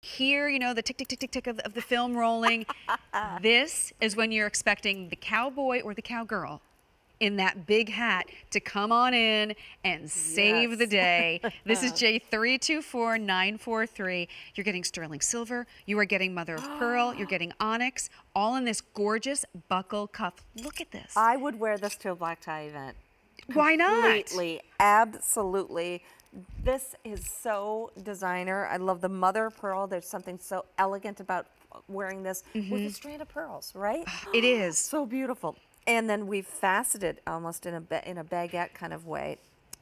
hear, you know, the tick, tick, tick, tick, tick of, of the film rolling. this is when you're expecting the cowboy or the cowgirl in that big hat to come on in and save Yes. the day. This is uh-huh. J324943. You're getting sterling silver, you are getting mother of pearl, you're getting onyx, all in this gorgeous buckle cuff. Look at this. I would wear this to a black tie event. Why not? Completely, absolutely. This is so designer. I love the mother of pearl. There's something so elegant about wearing this Mm-hmm. with a strand of pearls, right? It is. So beautiful. And then we've faceted almost in a in a baguette kind of way,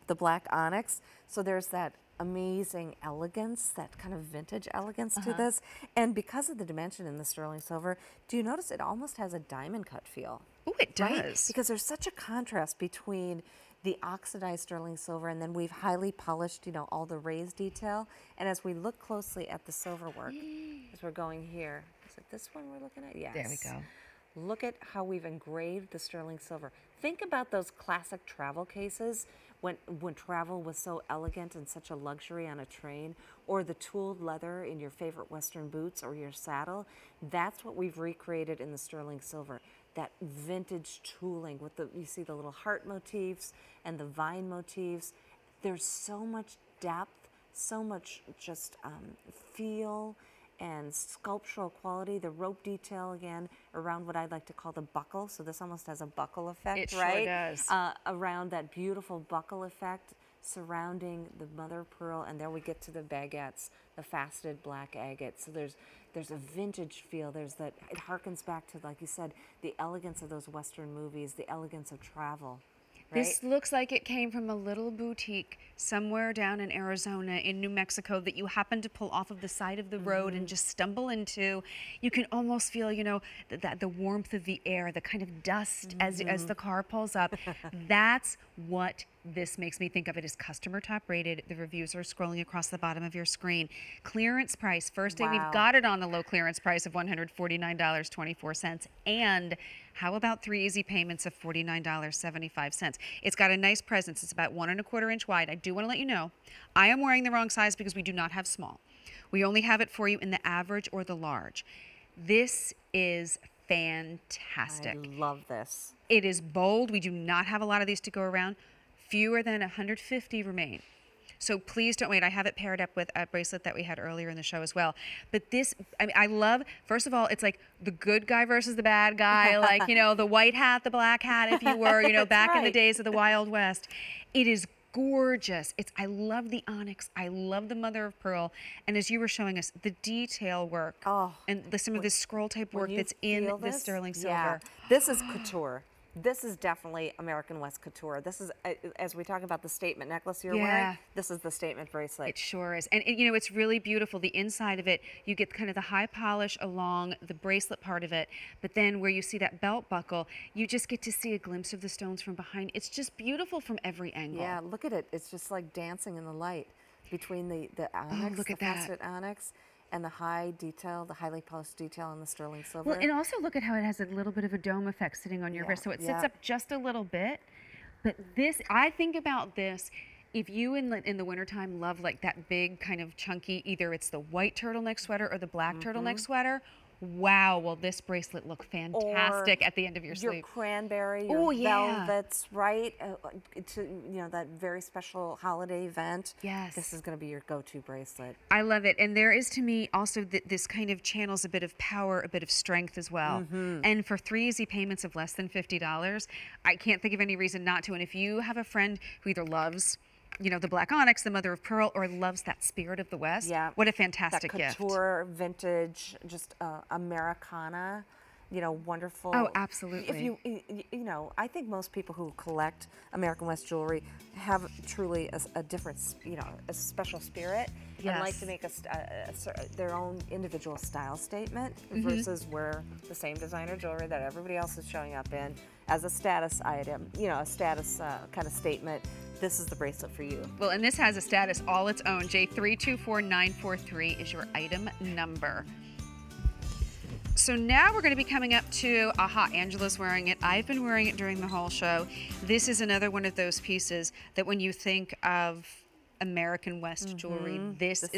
the black onyx. So there's that amazing elegance, that kind of vintage elegance to Uh-huh. this. And because of the dimension in the sterling silver, do you notice it almost has a diamond cut feel? Oh, it does. right? does. Because there's such a contrast between the oxidized sterling silver and then we've highly polished, you know, all the raised detail. And as we look closely at the silver work, as we're going here, is it this one we're looking at? Yes. There we go. Look at how we've engraved the sterling silver. Think about those classic travel cases when when travel was so elegant and such a luxury on a train, or the tooled leather in your favorite western boots or your saddle. That's what we've recreated in the sterling silver. That vintage tooling with the you see the little heart motifs and the vine motifs. There's so much depth, so much just um, feel and sculptural quality, the rope detail again around what I'd like to call the buckle. So this almost has a buckle effect, It sure right? does. Uh, around that beautiful buckle effect surrounding the mother of pearl, and there we get to the baguettes, the faceted black agate. So there's there's a vintage feel. There's that it harkens back to, like you said, the elegance of those Western movies, the elegance of travel. Right? This looks like it came from a little boutique somewhere down in Arizona, in New Mexico, that you happen to pull off of the side of the road Mm-hmm. and just stumble into. You can almost feel, you know, th- that the warmth of the air, the kind of dust as as Mm-hmm. the car pulls up. That's what this makes me think of. it as customer top rated. The reviews are scrolling across the bottom of your screen. Clearance price. First day Wow. we've got it on the low clearance price of $149.24. And how about three easy payments of $49.75? It's got a nice presence. It's about one and a quarter inch wide. I do want to let you know, I am wearing the wrong size because we do not have small. We only have it for you in the average or the large. This is fantastic. I love this. It is bold. We do not have a lot of these to go around. Fewer than 150 remain. So please don't wait. I have it paired up with a bracelet that we had earlier in the show as well. But this, I mean, I love, first of all, it's like the good guy versus the bad guy, like, you know, the white hat, the black hat, if you were, you know, back in the days of the Wild West. It is gorgeous. It's I love the onyx. I love the mother of pearl. And as you were showing us, the detail work Oh, and the, some of this scroll type work that's in this, sterling yeah, silver. this is couture. This is definitely American West couture. This is, as we talk about the statement necklace you're Yeah. wearing, this is the statement bracelet. It sure is. And, it- you know, it's really beautiful. The inside of it, you get kind of the high polish along the bracelet part of it. But then where you see that belt buckle, you just get to see a glimpse of the stones from behind. It's just beautiful from every angle. Yeah, look at it. It's just like dancing in the light between the, the oh, onyx, Oh, look the at that. onyx, and the high detail, the highly polished detail on the sterling silver. Well, and also look at how it has a little bit of a dome effect sitting on your Yeah, wrist. So it sits yeah. up just a little bit. But this, I think about this. If you in the, in the wintertime love like that big kind of chunky, either it's the white turtleneck sweater or the black Mm-hmm. turtleneck sweater, wow, will this bracelet look fantastic at the end of your your sleeve. cranberry, your Oh, yeah. velvets, right? Uh, to you know that very special holiday event. Yes. This is going to be your go-to bracelet. I love it. And there is to me also th- this kind of channels a bit of power, a bit of strength as well. Mm-hmm. And for three easy payments of less than $50, I can't think of any reason not to. And if you have a friend who either loves, you know, the black onyx, the mother of pearl, or loves that spirit of the West, Yeah. what a That fantastic gift. couture, vintage, just uh, Americana. You know, wonderful. Oh, absolutely. If you, you know, I think most people who collect American West jewelry have truly a different, you know, a special spirit and like to make a, a- a their own individual style statement Mm-hmm. versus wear the same designer jewelry that everybody else is showing up in as a status item, you know, a status uh, kind of statement. This is the bracelet for you. Well, and this has a status all its own. J324943 is your item number. So now we're going to be coming up to, aha, Angela's wearing it. I've been wearing it during the whole show. This is another one of those pieces that when you think of American West jewelry, this is